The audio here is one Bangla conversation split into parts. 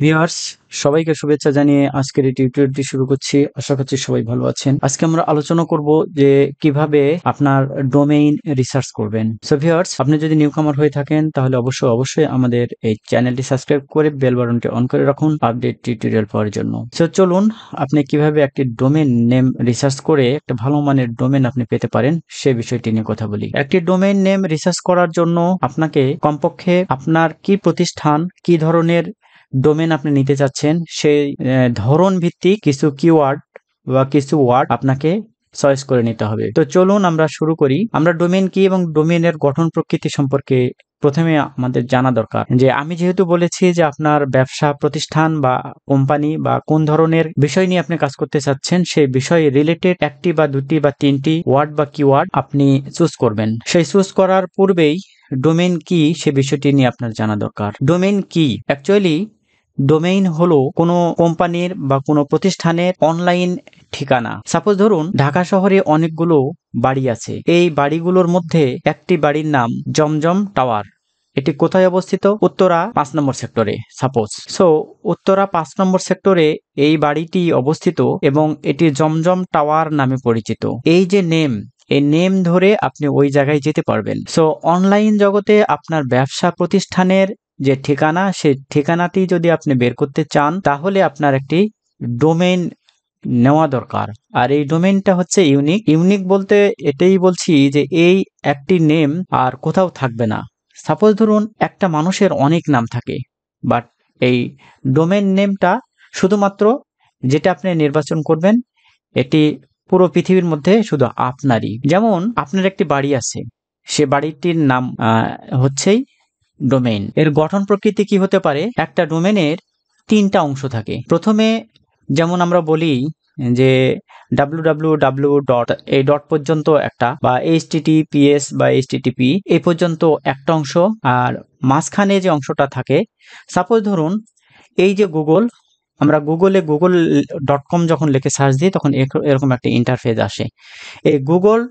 ভিউয়ার্স, সবাইকে শুভেচ্ছা জানিয়ে আজকের এই টিউটোরিয়ালটি শুরু করছি। আশা করছি সবাই ভালো আছেন। আজকে আমরা আলোচনা করব যে কীভাবে আপনার ডোমেইন রিসার্চ করবেন। সো ভিউয়ার্স, আপনি যদি নিউ কামার হয়ে থাকেন, তাহলে অবশ্যই অবশ্যই আমাদের এই চ্যানেলটি সাবস্ক্রাইব করে বেল বাটনটি অন করে রাখুন আপডেট টিউটোরিয়াল পাওয়ার জন্য। সো চলুন, আপনি কীভাবে একটি ডোমেন নেম রিসার্চ করে একটা ভালো মানের ডোমেন আপনি পেতে পারেন, সে বিষয়টি নিয়ে কথা বলি। একটি ডোমেইন নেম রিসার্চ করার জন্য আপনাকে কমপক্ষে আপনার কি প্রতিষ্ঠান, কি ধরনের ডোমেন আপনি নিতে চাচ্ছেন, সেই ধরন ভিত্তিক কিছু কিওয়ার্ড বা কিছু ওয়ার্ড আপনাকে চয়েস করে নিতে হবে। তো চলুন আমরা শুরু করি। আমরা ডোমেন কি এবং ডোমেনের গঠন প্রকৃতি সম্পর্কে প্রথমে আমাদের জানা দরকার। যে আমি যেহেতু বলেছি যে আপনার ব্যবসা, প্রতিষ্ঠান বা কোম্পানি বা কোন ধরনের বিষয় নিয়ে আপনি কাজ করতে চাচ্ছেন, সেই বিষয়ে রিলেটেড একটি বা দুটি বা তিনটি ওয়ার্ড বা কিওয়ার্ড আপনি চুজ করবেন। সেই চুজ করার পূর্বেই ডোমেন কি সে বিষয়টি নিয়ে আপনার জানা দরকার। ডোমেন কি? অ্যাকচুয়ালি ডোমেইন হলো কোনো কোম্পানির বা কোনো প্রতিষ্ঠানের অনলাইন ঠিকানা। সাপোজ ধরুন, ঢাকা শহরে অনেকগুলো বাড়ি আছে। এই বাড়িগুলোর মধ্যে একটি বাড়ির নাম জমজম টাওয়ার। এটি কোথায় অবস্থিত? উত্তরা পাঁচ নম্বর সেক্টরে, সাপোজ। সো, উত্তরা পাঁচ নম্বর সেক্টরে এই বাড়িটি অবস্থিত এবং এটি জমজম টাওয়ার নামে পরিচিত। এই যে নেম, এই নেম ধরে আপনি ওই জায়গায় যেতে পারবেন। সো, অনলাইন জগতে আপনার ব্যবসা প্রতিষ্ঠানের যে ঠিকানা, সে ঠিকানাটি যদি আপনি বের করতে চান, তাহলে আপনার একটি ডোমেইন নেওয়া দরকার। আর এই ডোমেইনটা হচ্ছে ইউনিক। ইউনিক বলতে এটাই বলছি যে এই একটি নেম আর কোথাও থাকবে না। সাপোজ ধরুন, একটা মানুষের অনেক নাম থাকে, বাট এই ডোমেন নেমটা শুধুমাত্র যেটা আপনি নির্বাচন করবেন, এটি পুরো পৃথিবীর মধ্যে শুধু আপনারই। যেমন, আপনার একটি বাড়ি আছে। সে বাড়িটির নাম হচ্ছেই ডোমেইন এর গঠন প্রকৃতি কি হতে পারে? একটা ডোমেনের তিনটা অংশ থাকে। প্রথমে যেমন আমরা বলি যে ডাব্লু ডট এই ডট পর্যন্ত একটা বা এইচ টিটিপিএস বা এইচ এই পর্যন্ত একটা অংশ। আর মাঝখানে যে অংশটা থাকে সাপোজ ধরুন এই যে গুগল আমরা গুগলে গুগল ডট কম যখন লিখে সার্চ দিই, তখন এরক- এরকম একটা ইন্টারফেস আসে। এই গুগল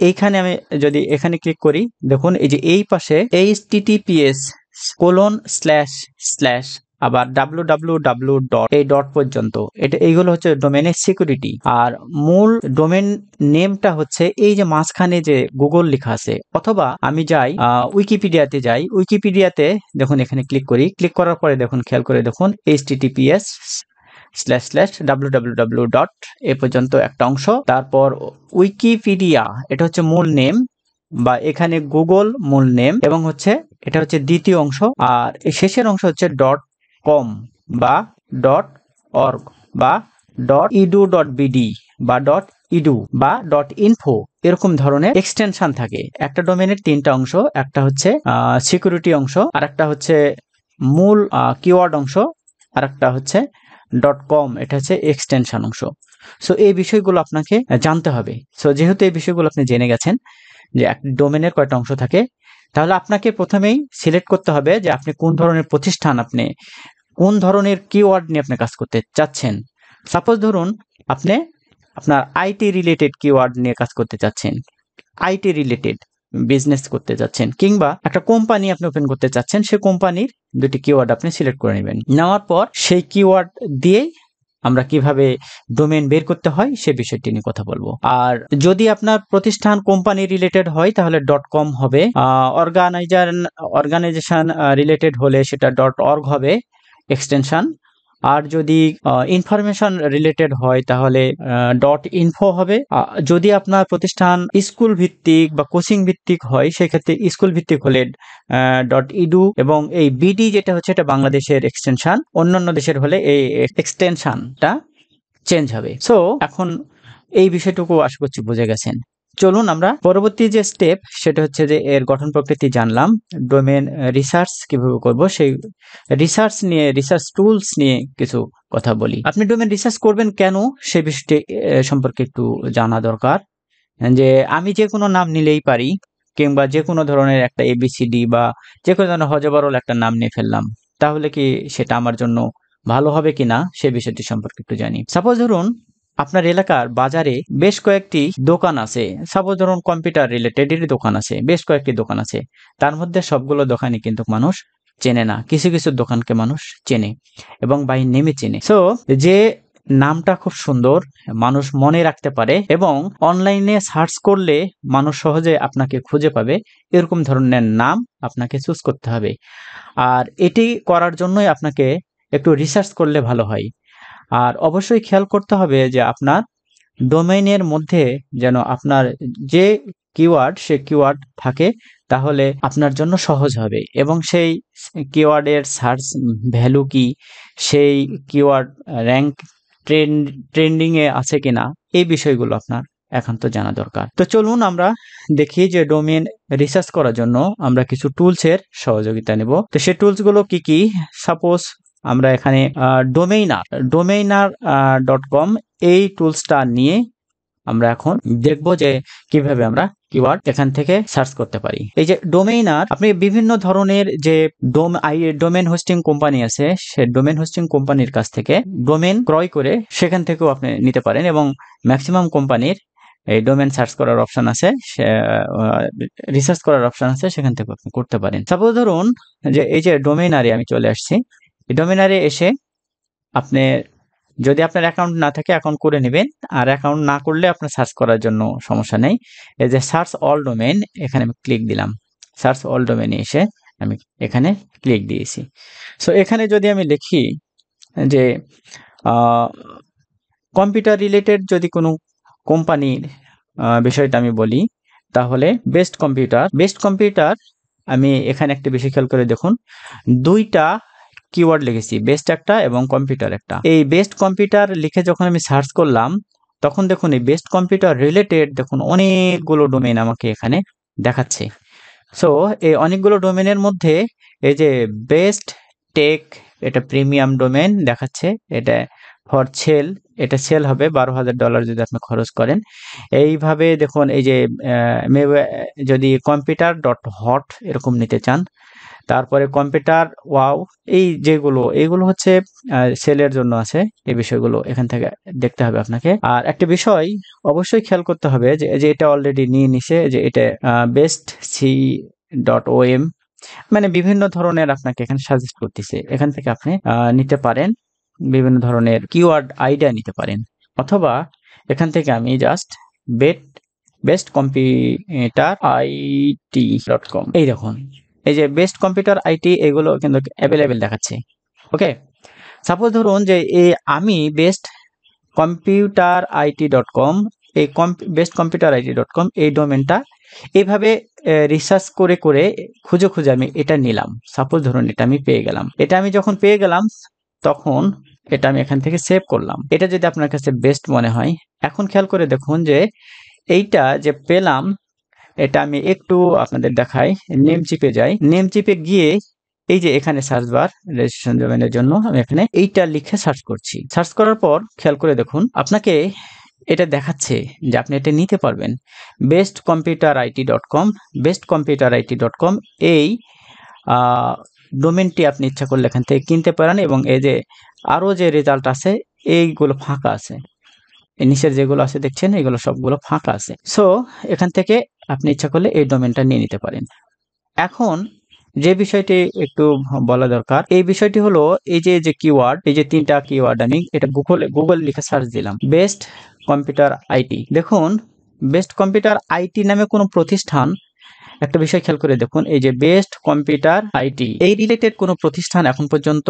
এইখানে আমি যদি এখানে ক্লিক করি, দেখুন, এই যে এই পাশে H TTPS colon slash slash আবার ডাব্লু ডাব্লু ডাব্লু ডট এই ডট পর্যন্ত। এটা এইগুলো হচ্ছে ডোমেনের সিকিউরিটি আর মূল ডোমেন নেমটা হচ্ছে এই যে মাঝখানে যে গুগল লেখা আছে। অথবা আমি যাই উইকিপিডিয়াতে যাই। উইকিপিডিয়াতে দেখুন, এখানে ক্লিক করি। ক্লিক করার পরে দেখুন, খেয়াল করে দেখুন H TTPS slash slash W W W dot এ পর্যন্ত একটা অংশ। তারপর উইকিপিডিয়া এটা হচ্ছে মূল নেম বা এখানে গুগল মূল নেম এবং হচ্ছে এটা হচ্ছে দ্বিতীয় অংশ, আর শেষের অংশ হচ্ছে ডট কম বা ডট অর্গ বা ডট ইডু ডট বিডি বা ডট ইডু বা ডট ইনফো এরকম ধরনের এক্সটেনশন থাকে। একটা ডোমেনের তিনটা অংশ, একটা হচ্ছে সিকিউরিটি অংশ আর একটা হচ্ছে মূল কিওয়ার্ড অংশ আর একটা হচ্ছে ডট কম এটা হচ্ছে এক্সটেনশন অংশ। সো এই বিষয়গুলো আপনাকে জানতে হবে। সো যেহেতু এই বিষয়গুলো আপনি জেনে গেছেন যে এক ডোমেনের কয়টা অংশ থাকে, তাহলে আপনাকে প্রথমেই সিলেক্ট করতে হবে যে আপনি কোন ধরনের প্রতিষ্ঠান আপনি, কোন ধরনের কিওয়ার্ড নিয়ে আপনি কাজ করতে চাচ্ছেন। সাপোজ ধরুন আপনি আপনার আইটি রিলেটেড কিওয়ার্ড নিয়ে কাজ করতে চাচ্ছেন। আইটি রিলেটেড বিজনেস করতে যাচ্ছেন কিংবা একটা কোম্পানি আপনি ওপেন করতে চাচ্ছেন সেই কোম্পানির দুটি কিওয়ার্ড আপনি সিলেক্ট করে নেবেন। নেওয়ার পর সেই কিওয়ার্ড দিয়েই আমরা কীভাবে ডোমেন বের করতে হয়, সে বিষয়টি নিয়ে কথা বলব। আর যদি আপনার প্রতিষ্ঠান কোম্পানি রিলেটেড হয়, তাহলে ডট কম হবে। অর্গানাইজার অর্গানাইজেশন রিলেটেড হলে সেটা ডট অর্গ হবে এক্সটেনশন আর যদি ইনফরমেশন রিলেটেড হয়, তাহলে ডট ইনফো হবে। যদি আপনার প্রতিষ্ঠান স্কুল ভিত্তিক বা কোচিং ভিত্তিক হয়, সেক্ষেত্রে স্কুল ভিত্তিক হলে ডট ইডু এবং এই বিডি যেটা হচ্ছে, এটা বাংলাদেশের এক্সটেনশন অন্যান্য দেশের হলে এই এক্সটেনশনটা চেঞ্জ হবে। সো এখন এই বিষয়টুকু আশা করছি বুঝে গেছেন। চলুন আমরা পরবর্তী যে স্টেপ সেটা হচ্ছে যে এর গঠন প্রকৃতি জানলাম। ডোমেন রিসার্চ কীভাবে করব, সেই রিসার্চ নিয়ে রিসার্চ টুলস নিয়ে কিছু কথা বলি। আপনি ডোমেন রিসার্চ করবেন কেন, সে বিষয়টি সম্পর্কে একটু জানা দরকার। যে আমি যে কোনো নাম নিলেই পারি, কিংবা যে কোনো ধরনের একটা এবিসিডি বা যে কোনো ধরনের হজবরল একটা নাম নিয়ে ফেললাম, তাহলে কি সেটা আমার জন্য ভালো হবে কিনা, সে বিষয়টি সম্পর্কে একটু জানি। সাপোজ ধরুন আপনার এলাকার বাজারে বেশ কয়েকটি দোকান আছে। সাপোজ ধরুন কম্পিউটার রিলেটেডেরই দোকান আছে। বেশ কয়েকটি দোকান আছে। তার মধ্যে সবগুলো দোকানে কিন্তু মানুষ চেনে না। কিছু কিছু দোকানকে মানুষ চেনে এবং বাই নেমে চেনে। সো যে নামটা খুব সুন্দর, মানুষ মনে রাখতে পারে এবং অনলাইনে সার্চ করলে মানুষ সহজে আপনাকে খুঁজে পাবে। এরকম ধরনের নাম আপনাকে চুজ করতে হবে। আর এটি করার জন্যই আপনাকে একটু রিসার্চ করলে ভালো হয়। আর অবশ্যই খেয়াল করতে হবে যে আপনার ডোমেইনের মধ্যে যেন আপনার যে কিওয়ার্ড সে কিওয়ার্ড থাকে, তাহলে আপনার জন্য সহজ হবে। এবং সেই কিওয়ার্ডের সার্চ ভ্যালু কি? সেই কিওয়ার্ড র্যাঙ্ক ট্রেন্ড ট্রেন্ডিংয়ে আছে কিনা? এই বিষয়গুলো আপনার একান্ত জানা দরকার। তো চলুন আমরা দেখি যে ডোমেন রিসার্চ করার জন্য আমরা কিছু টুলসের সহযোগিতা নেব। তো সেই টুলসগুলো কি কি? সাপোজ আমরা এখানে ডোমেইনার ডোমেইনার ডট কম এই টুলসটা নিয়ে আমরা এখন দেখব যে কীভাবে আমরা কিওয়ার্ড এখান থেকে সার্চ করতে পারি। এই যে ডোমেইনার আপনি বিভিন্ন ধরনের যে ডোম আই ডোমেন হোস্টিং কোম্পানি আছে, সে ডোমেন হোস্টিং কোম্পানির কাছ থেকে ডোমেন ক্রয় করে সেখান থেকেও আপনি নিতে পারেন এবং ম্যাক্সিমাম কোম্পানির এই ডোমেন সার্চ করার অপশন আছে রিসার্চ করার অপশন আছে, সেখান থেকে আপনি করতে পারেন। সাপোজ ধরুন যে এই যে ডোমেইনারে আমি চলে আসছি ডোমেনারে এসে আপনি যদি আপনার অ্যাকাউন্ট না থাকে অ্যাকাউন্ট করে নেবেন। আর অ্যাকাউন্ট না করলে আপনার সার্চ করার জন্য সমস্যা নেই। এই যে সার্চ অল ডোমেন এখানে আমি ক্লিক দিলাম। সার্চ অল ডোমেনে এসে আমি এখানে ক্লিক দিয়েছি। সো এখানে যদি আমি লিখি যে কম্পিউটার রিলেটেড যদি কোনো কোম্পানির বিষয়টা আমি বলি, তাহলে বেস্ট কম্পিউটার বেস্ট কম্পিউটার আমি এখানে একটা বেশি খেয়াল করে দেখুন। দুইটা কিওয়ার্ড লিখেছি বেস্ট একটা এবং কম্পিউটার একটা। এই বেস্ট কম্পিউটার লিখে যখন আমি সার্চ করলাম, তখন দেখুন এই বেস্ট কম্পিউটার রিলেটেড দেখুন অনেকগুলো ডোমেন আমাকে এখানে দেখাচ্ছে। সো এই অনেকগুলো ডোমেনের মধ্যে এই যে বেস্ট টেক এটা প্রিমিয়াম ডোমেন দেখাচ্ছে, এটা ফর সেল এটা সেল হবে বারো হাজার ডলার যদি আপনি খরচ করেন। এইভাবে দেখুন এই যে যদি কম্পিউটার ডট হট এরকম নিতে চান তারপরে কম্পিউটার, ওয়াও, এই যেগুলো এইগুলো হচ্ছে সেলের জন্য আছে এই বিষয়গুলো, এখান থেকে দেখতে হবে আপনাকে। আর একটা বিষয় অবশ্যই খেয়াল করতে হবে যে যে এটা অলরেডি নিয়ে নিছে, যে এটা best C dot O M মানে বিভিন্ন ধরনের আপনাকে এখানে সাজেস্ট করতেছে। এখান থেকে আপনি নিতে পারেন, বিভিন্ন ধরনের কিওয়ার্ড আইডিয়া নিতে পারেন। অথবা এখান থেকে আমি just bet best computer IT dot com এই দেখুন। এই যে বেস্ট কম্পিউটার আইটি এগুলো কিন্তু অ্যাভেলেবেল দেখাচ্ছে। ওকে সাপোজ ধরুন যে এই আমি best computer IT dot com এই best computer IT dot com এই ডোমেনটা এইভাবে রিসার্চ করে করে খুঁজে খুঁজে আমি এটা নিলাম। সাপোজ ধরুন এটা আমি পেয়ে গেলাম। এটা আমি যখন পেয়ে গেলাম, তখন এটা আমি এখান থেকে সেভ করলাম। এটা যদি আপনার কাছে বেস্ট মনে হয়, এখন খেয়াল করে দেখুন যে এইটা যে পেলাম এটা আমি একটু আপনাদের দেখাই, নেম চিপে যাই। নেম চিপে গিয়ে এই যে এখানে সার্চ বার রেজিস্ট্রেশন ডোমেনের জন্য আমি এখানে এইটা লিখে সার্চ করছি। সার্চ করার পর খেয়াল করে দেখুন, আপনাকে এটা দেখাচ্ছে যে আপনি এটা নিতে পারবেন। Best computer IT dot com best computer IT dot com এই ডোমেনটি আপনি ইচ্ছা করলে এখান থেকে কিনতে পারেন এবং এই যে আরও যে রেজাল্ট আছে, এইগুলো ফাঁকা আছে। নিচের যেগুলো আছে দেখছেন, এগুলো সবগুলো ফাঁকা আছে। সো এখান থেকে আপনি ইচ্ছা করলে এই ডোমেনটা নিয়ে নিতে পারেন। এখন যে বিষয়টি একটু বলা দরকার, এই বিষয়টি হলো এই যে যে কিওয়ার্ড এই যে তিনটা কিওয়ার্ড আমি এটা গুগলে গুগল লিখে সার্চ দিলাম। বেস্ট কম্পিউটার আইটি দেখুন বেস্ট কম্পিউটার আইটি নামে কোনো প্রতিষ্ঠান, একটা বিষয় খেয়াল করে দেখুন, এই যে বেস্ট কম্পিউটার আইটি এই রিলেটেড কোনো প্রতিষ্ঠান এখন পর্যন্ত,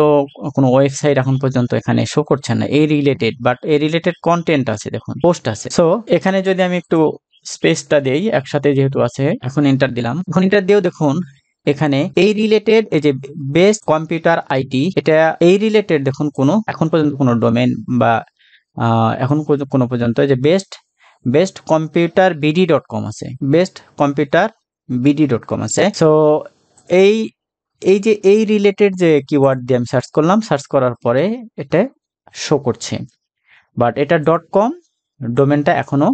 কোনো ওয়েবসাইট এখন পর্যন্ত এখানে শো করছে না। এই রিলেটেড বাট এই রিলেটেড কন্টেন্ট আছে, দেখুন পোস্ট আছে। সো এখানে যদি আমি একটু স্পেসটা দেই একসাথে যেহেতু আছে, এখন এন্টার দিলাম। এখন এন্টার দিয়েও দেখুন, এখানে এই রিলেটেড এই যে বেস্ট কম্পিউটার আইটি এটা এই রিলেটেড দেখুন কোনো, এখন পর্যন্ত কোনো ডোমেন বা এখন কোনো পর্যন্ত যে best best computer BD dot com আছে। Best computer BD dot com আছে। সো এই এই যে এই রিলেটেড যে কিওয়ার্ড দিয়ে আমি সার্চ করলাম সার্চ করার পরে এটা শো করছে। বাট এটা ডট কম ডোমেনটা এখনও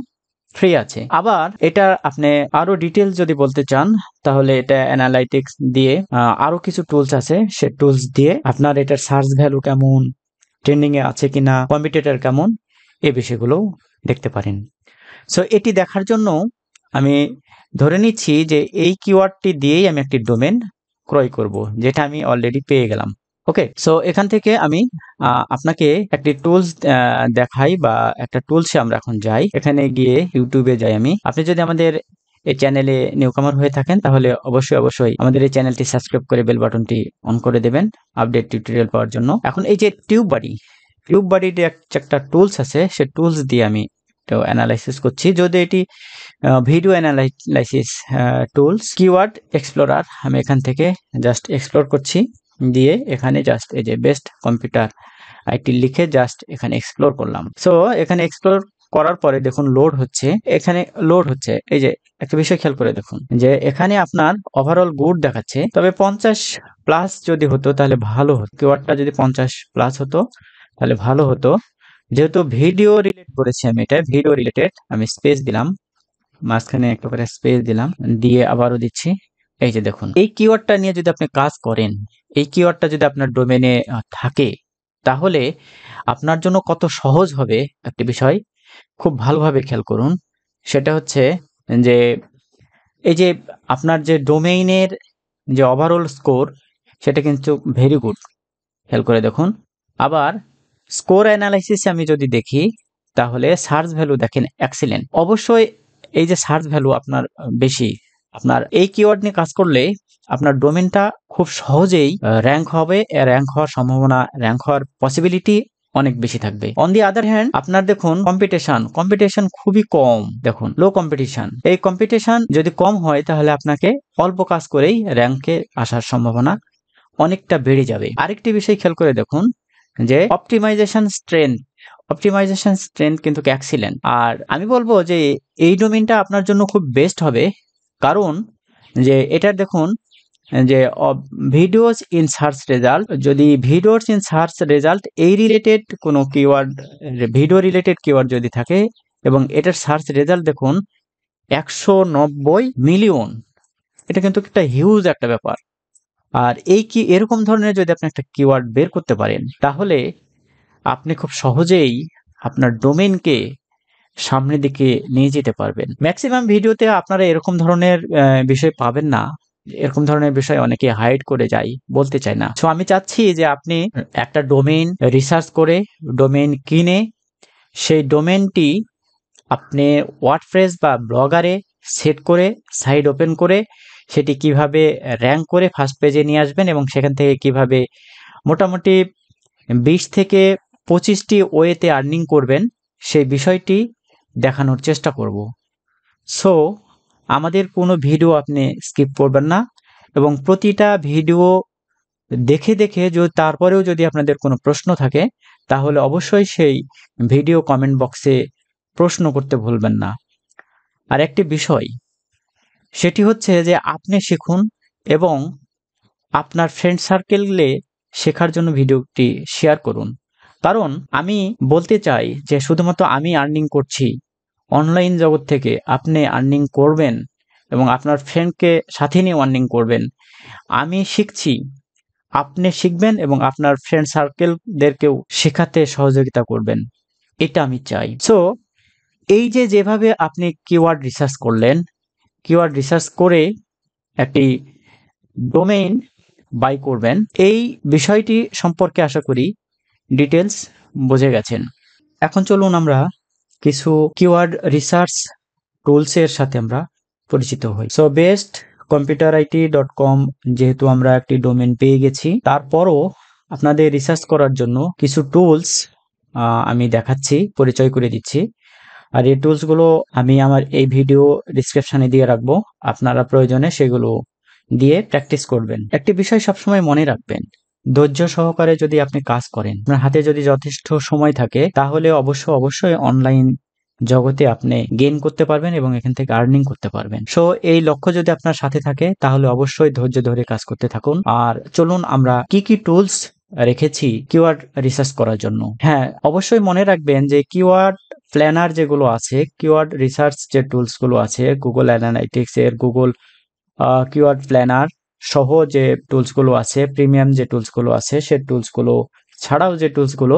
ফ্রি আছে। আবার এটা আপনি আরও ডিটেলস যদি বলতে চান, তাহলে এটা অ্যানালাইটিক্স দিয়ে আরও কিছু টুলস আছে। সে টুলস দিয়ে আপনার এটার সার্চ ভ্যালু কেমন ট্রেন্ডিং এ আছে কিনা কম্পিউটার কেমন, এই বিষয়গুলো দেখতে পারেন। সো এটি দেখার জন্য আমি ধরে নিচ্ছি যে এই কিওয়ার্ডটি দিয়েই আমি একটি ডোমেন ক্রয় করব, যেটা আমি অলরেডি পেয়ে গেলাম। ওকে সো এখান থেকে আমি আপনাকে একটি টুলস দেখাই বা একটা টুলসে আমরা এখন যাই। এখানে গিয়ে ইউটিউবে যাই আমি। আপনি যদি আমাদের এই চ্যানেলে নিউকামার হয়ে থাকেন, তাহলে অবশ্যই অবশ্যই আমাদের এই চ্যানেলটি সাবস্ক্রাইব করে বেল বাটনটি অন করে দেবেন আপডেট টিউটোরিয়াল পাওয়ার জন্য। এখন এই যে টিউব বাড়ি টিউব বাড়ির একটা টুলস আছে, সে টুলস দিয়ে আমি অ্যানালাইসিস করছি। যদি এটি video analysis tools keyword explorer আমি এখান থেকে জাস্ট এক্সপ্লোর করছি। দিয়ে এখানে জাস্ট এই যে বেস্ট কম্পিউটার আইটি লিখে জাস্ট এখানে এক্সপ্লোর করলাম। সো এখানে এক্সপ্লোর করার পরে দেখুন লোড হচ্ছে। এখানে লোড হচ্ছে। এই যে একটা বিষয় খেয়াল করে দেখুন যে এখানে আপনার ওভারঅল গুড দেখাচ্ছে। তবে পঞ্চাশ প্লাস যদি হতো তাহলে ভালো হতো। কিওয়ার্ডটা যদি পঞ্চাশ প্লাস হতো, তাহলে ভালো হতো। যেহেতু ভিডিও রিলেট করেছি আমি এটা ভিডিও রিলেটেড আমি স্পেস দিলাম। মাঝখানে একটা করে স্পেস দিলাম। দিয়ে আবারও দিচ্ছি। এই যে দেখুন। এই কিওয়ার্ডটা নিয়ে যদি আপনি কাজ করেন এই কিওয়ার্ডটা যদি আপনার ডোমেনে থাকে, তাহলে আপনার জন্য কত সহজ হবে একটি বিষয় খুব ভালোভাবে খেয়াল করুন। সেটা হচ্ছে যে, এই যে আপনার যে ডোমেইনের যে ওভারঅল স্কোর সেটা কিন্তু ভেরি গুড খেয়াল করে দেখুন। আবার স্কোর অ্যানালাইসিসে আমি যদি দেখি, তাহলে সার্চ ভ্যালু দেখেন এক্সিলেন্ট অবশ্যই এই যে সার্চ ভ্যালু আপনার বেশি আপনার এই কিওয়ার্ড নিয়ে কাজ করলে আপনার ডোমেনটা খুব সহজেই র্যাঙ্ক হবে র্যাঙ্ক হওয়ার সম্ভাবনা র্যাঙ্ক হওয়ার পসিবিলিটি অনেক বেশি থাকবে। অন দি আদার হ্যান্ড আপনার দেখুন কম্পিটিশন কম্পিটিশন খুবই কম, দেখুন লো কম্পিটিশন এই কম্পিটিশন যদি কম হয়, তাহলে আপনাকে অল্প কাজ করেই র্যাঙ্কে আসার সম্ভাবনা অনেকটা বেড়ে যাবে। আরেকটি বিষয় খেয়াল করে দেখুন, যে অপটিমাইজেশন স্ট্রেংথ অপটিমাইজেশন স্ট্রেন্থ কিন্তু এক্সিলেন্ট আর আমি বলব যে, এই ডোমেনটা আপনার জন্য খুব বেস্ট হবে কারণ যে এটার দেখুন, যে ভিডিওস ইন সার্চ রেজাল্ট যদি ভিডিওস ইন সার্চ রেজাল্ট এই রিলেটেড কোনো কিওয়ার্ড ভিডিও রিলেটেড কিওয়ার্ড যদি থাকে এবং এটার সার্চ রেজাল্ট দেখুন একশো নব্বই মিলিয়ন এটা কিন্তু একটা হিউজ একটা ব্যাপার। আর এই কি, এরকম ধরনের যদি আপনি একটা কিওয়ার্ড বের করতে পারেন, তাহলে আপনি খুব সহজেই আপনার ডোমেনকে সামনের দিকে নিয়ে যেতে পারবেন। ম্যাক্সিমাম ভিডিওতে আপনারা এরকম ধরনের বিষয় পাবেন না। এরকম ধরনের বিষয় অনেকে হাইড করে যায়, বলতে চায় না। সো আমি চাচ্ছি যে আপনি একটা ডোমেইন রিসার্চ করে ডোমেইন কিনে, সেই ডোমেনটি আপনি ওয়ার্ডপ্রেস বা ব্লগারে সেট করে সাইড ওপেন করে, সেটি কীভাবে র্যাঙ্ক করে ফার্স্ট পেজে নিয়ে আসবেন এবং সেখান থেকে কীভাবে মোটামুটি বিশ থেকে পঁচিশটি ওয়েতে আর্নিং করবেন, সেই বিষয়টি দেখানোর চেষ্টা করব। সো আমাদের কোনো ভিডিও আপনি স্কিপ করবেন না এবং প্রতিটা ভিডিও দেখে দেখে যদি তারপরেও যদি আপনাদের কোনো প্রশ্ন থাকে, তাহলে অবশ্যই সেই ভিডিও কমেন্ট বক্সে প্রশ্ন করতে ভুলবেন না। আর একটি বিষয়, সেটি হচ্ছে যে আপনি শিখুন এবং আপনার ফ্রেন্ড সার্কেলে শেখার জন্য ভিডিওটি শেয়ার করুন। কারণ আমি বলতে চাই যে শুধুমাত্র আমি আর্নিং করছি অনলাইন জগৎ থেকে আপনি আর্নিং করবেন এবং আপনার ফ্রেন্ডকে সাথে নিয়ে আর্নিং করবেন। আমি শিখছি। আপনি শিখবেন এবং আপনার ফ্রেন্ড সার্কেলদেরকেও শেখাতে সহযোগিতা করবেন। এটা আমি চাই। সো এই যে যেভাবে আপনি কিওয়ার্ড রিসার্চ করলেন কিওয়ার্ড রিসার্চ করে একটি ডোমেইন বাই করবেন, এই বিষয়টি সম্পর্কে আশা করি ডিটেলস বুঝে গেছেন। এখন চলুন আমরা কিছু কিওয়ার্ড রিসার্চ টুলস এর সাথে আমরা পরিচিত হই। So best computer IT dot com যেহেতু আমরা একটি ডোমেন পেয়ে গেছি, তারপরও আপনাদের রিসার্চ করার জন্য কিছু টুলস আমি দেখাচ্ছি, পরিচয় করে দিচ্ছি। আর এই টুলসগুলো আমি আমার এই ভিডিও ডিসক্রিপশনে দিয়ে রাখব। আপনারা প্রয়োজনে সেগুলো দিয়ে প্র্যাকটিস করবেন। একটি বিষয় সবসময় মনে রাখবেন ধৈর্য সহকারে যদি আপনি কাজ করেন, আপনার হাতে যদি যথেষ্ট সময় থাকে, তাহলে অবশ্য অবশ্যই অনলাইন জগতে আপনি গেইন করতে পারবেন এবং এখান থেকে আর্নিং করতে পারবেন। সো এই লক্ষ্য যদি আপনার সাথে থাকে, তাহলে অবশ্যই ধৈর্য ধরে কাজ করতে থাকুন। আর চলুন আমরা কি কি টুলস রেখেছি কিওয়ার্ড রিসার্চ করার জন্য। হ্যাঁ অবশ্যই মনে রাখবেন যে কিওয়ার্ড প্ল্যানার যেগুলো আছে কিওয়ার্ড রিসার্চ যে টুলসগুলো আছে গুগল অ্যানালাইটিক্স এর গুগল কিওয়ার্ড প্ল্যানার সহ যে টুলসগুলো আছে, প্রিমিয়াম যে টুলসগুলো আছে, সে টুলসগুলো ছাড়াও যে টুলসগুলো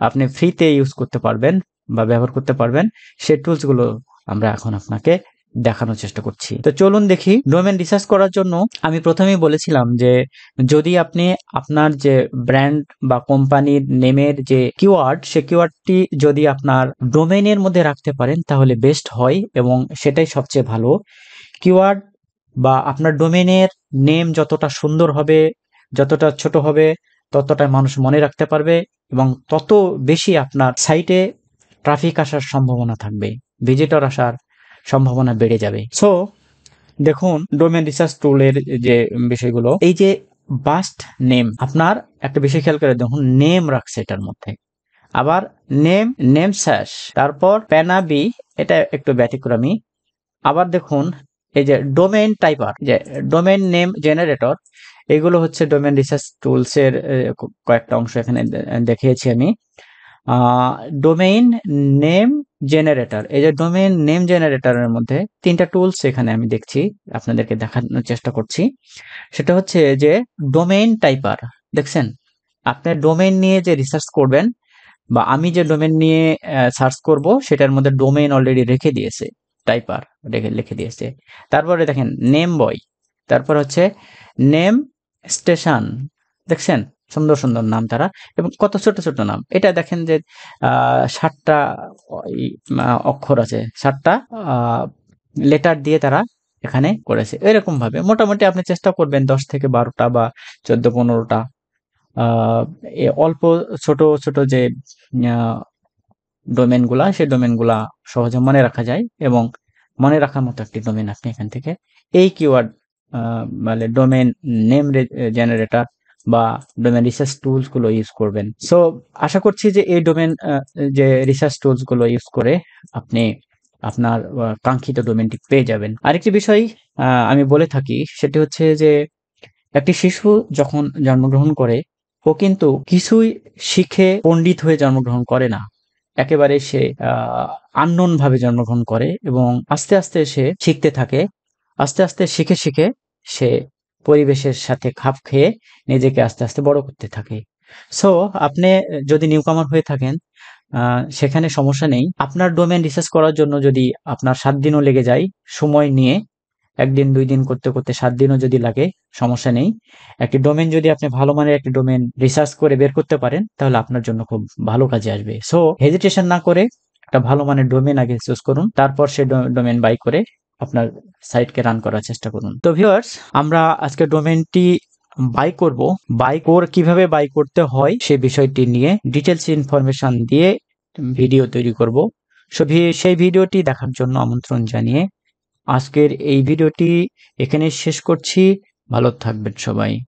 আপনি ফ্রিতে ইউজ করতে পারবেন বা ব্যবহার করতে পারবেন, সে টুলসগুলো আমরা এখন আপনাকে দেখানোর চেষ্টা করছি। তো চলুন দেখি ডোমেন রিসার্চ করার জন্য আমি প্রথমেই বলেছিলাম যে যদি আপনি আপনার যে ব্র্যান্ড বা কোম্পানির নেমের যে কিওয়ার্ড সে কিওয়ার্ডটি যদি আপনার ডোমেনের মধ্যে রাখতে পারেন, তাহলে বেস্ট হয় এবং সেটাই সবচেয়ে ভালো। কিওয়ার্ড বা আপনার ডোমেনের নেম যতটা সুন্দর হবে, যতটা ছোট হবে, ততটা মানুষ মনে রাখতে পারবে এবং তত বেশি আপনার সাইটে ট্রাফিক আসার সম্ভাবনা থাকবে ভিজিটর আসার সম্ভাবনা বেড়ে যাবে। সো দেখুন ডোমেন রিসার্চ টুলের যে বিষয়গুলো, এই যে বাস্ট নেম আপনার একটা বিষয় খেয়াল করে দেখুন নেম রাখছে এটার মধ্যে। আবার নেম নেম স্যাশ তারপর প্যানাবি এটা একটু ব্যতিক্রমী। আবার দেখুন এই যে ডোমেইন টাইপার যে ডোমেইন নেম জেনারেটর এগুলো হচ্ছে ডোমেন রিসার্চ টুলস এর কয়েকটা অংশ এখানে দেখিয়েছি আমি। ডোমেইন নেম জেনারেটর এই যে ডোমেইন নেম জেনারেটরের মধ্যে তিনটা টুলস এখানে আমি দেখছি, আপনাদেরকে দেখানোর চেষ্টা করছি। সেটা হচ্ছে যে ডোমেইন টাইপার দেখছেন? আপনি ডোমেইন নিয়ে যে রিসার্চ করবেন বা আমি যে ডোমেইন নিয়ে সার্চ করব, সেটার মধ্যে ডোমেইন অলরেডি রেখে দিয়েছে। টাইপার লিখে দিয়েছে। তারপরে দেখেন নেম বয় তারপর হচ্ছে নেম স্টেশন দেখছেন? সুন্দর সুন্দর নাম তারা, এবং কত ছোট ছোট নাম। এটা দেখেন যে ষাটটা অক্ষর আছে ষাটটা লেটার দিয়ে তারা এখানে করেছে। এরকম ভাবে। মোটামুটি আপনি চেষ্টা করবেন দশ থেকে বারোটা বা চোদ্দ, পনেরোটা অল্প ছোট ছোট যে ডোমেনগুলা সেই ডোমেনগুলা সহজে মনে রাখা যায় এবং মনে রাখার মতো একটি ডোমেন আপনি এখান থেকে এই কিওয়ার্ড মানে ডোমেন নেম জেনারেটর বা ডোমেন রিসার্চ টুলসগুলো ইউজ করবেন। সো আশা করছি যে এই ডোমেন যে রিসার্চ টুলসগুলো ইউজ করে আপনি আপনার কাঙ্ক্ষিত ডোমেনটি পেয়ে যাবেন। আরেকটি বিষয় আমি বলে থাকি, সেটি হচ্ছে যে একটি শিশু যখন জন্মগ্রহণ করে, ও কিন্তু কিছুই শিখে পণ্ডিত হয়ে জন্মগ্রহণ করে না। একেবারে সে আননোন ভাবে জন্মগ্রহণ করে এবং আস্তে আস্তে সে শিখতে থাকে। আস্তে আস্তে শিখে শিখে সে পরিবেশের সাথে খাপ খেয়ে নিজেকে আস্তে আস্তে বড় করতে থাকে। সো আপনি যদি নিউকামার হয়ে থাকেন সেখানে সমস্যা নেই। আপনার ডোমেন রিসার্চ করার জন্য যদি আপনার সাত দিনও লেগে যায় সময় নিয়ে একদিন, দুই দিন করতে করতে সাত দিনও যদি লাগে, সমস্যা নেই। একটি ডোমেন যদি আপনি ভালো মানের একটি ডোমেন রিসার্চ করে বের করতে পারেন, তাহলে আপনার জন্য খুব ভালো কাজে আসবে। সো হেজিটেশন না করে একটা ভালো মানের ডোমেন আগে চুজ করুন, তারপর সে ডোমেন বাই করে আপনার সাইটকে রান করার চেষ্টা করুন। তো ভিউয়ার্স আমরা আজকে ডোমেনটি বাই করব। বাই কোর কীভাবে বাই করতে হয়, সে বিষয়টি নিয়ে ডিটেলস ইনফরমেশন দিয়ে ভিডিও তৈরি করব। সেই ভিডিওটি দেখার জন্য আমন্ত্রণ জানিয়ে আজকের এই ভিডিওটি এখানে শেষ করছি। ভালো থাকবেন সবাই।